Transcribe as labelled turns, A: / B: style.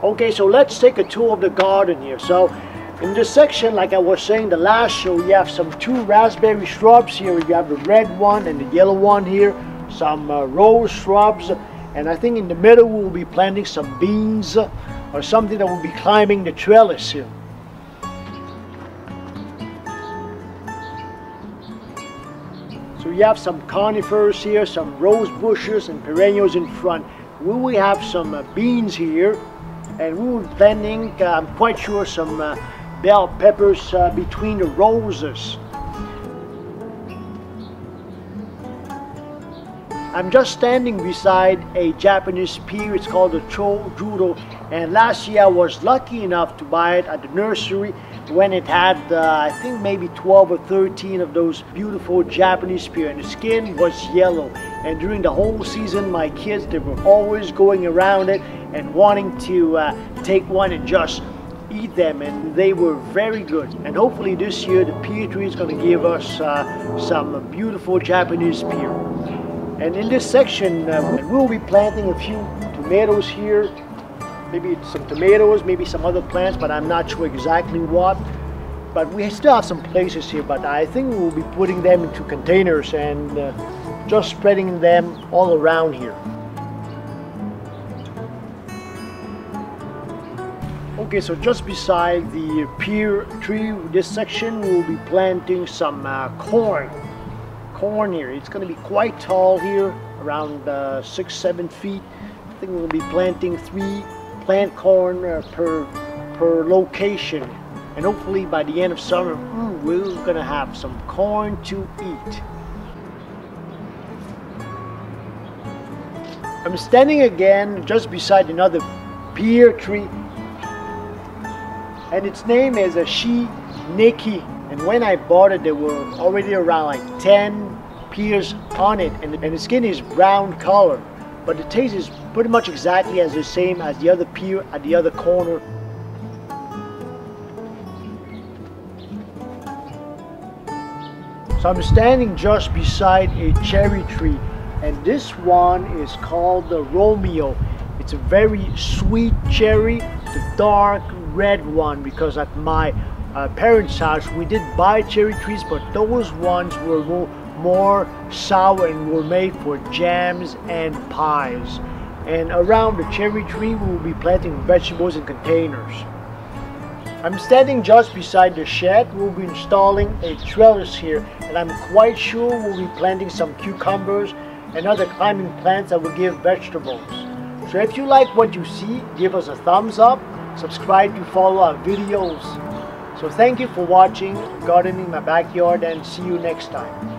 A: Okay, so let's take a tour of the garden here. So in this section, like I was saying the last show, you have some two raspberry shrubs here. You have the red one and the yellow one here. Some uh, rose shrubs. And I think in the middle we'll be planting some beans uh, or something that will be climbing the trellis here. So you have some conifers here, some rose bushes and perennials in front. We will have some uh, beans here and we planting, uh, I'm quite sure, some uh, bell peppers uh, between the roses. I'm just standing beside a Japanese pear. It's called the Chojuro. And last year I was lucky enough to buy it at the nursery when it had, uh, I think maybe 12 or 13 of those beautiful Japanese pear. And the skin was yellow. And during the whole season, my kids, they were always going around it and wanting to uh, take one and just eat them and they were very good. And hopefully this year the pear tree is going to give us uh, some beautiful Japanese pear and in this section uh, we'll be planting a few tomatoes here. Maybe some tomatoes maybe some other plants but I'm not sure exactly what. But we still have some places here but I think we'll be putting them into containers and uh, just spreading them all around here Okay, so just beside the pear tree, this section, we'll be planting some uh, corn. Corn here. It's to be quite tall here, around uh, six, seven feet. I think we'll be planting three plant corn uh, per per location, and hopefully by the end of summer, mm, we're to have some corn to eat. I'm standing again just beside another pear tree and its name is a Shi Neki. And when I bought it, there were already around like 10 pears on it, and, and the skin is brown color. But the taste is pretty much exactly as the same as the other pear at the other corner. So I'm standing just beside a cherry tree, and this one is called the Romeo. It's a very sweet cherry, the dark red one because at my uh, parents' house we did buy cherry trees, but those ones were more, sour and were made for jams and pies. And around the cherry tree we will be planting vegetables in containers. I'm standing just beside the shed. We'll be installing a trellis here and I'm quite sure we'll be planting some cucumbers and other climbing plants that will give vegetables. So if you like what you see, give us a thumbs up subscribe to follow our videos. So thank you for watching Gardening My Backyard and see you next time.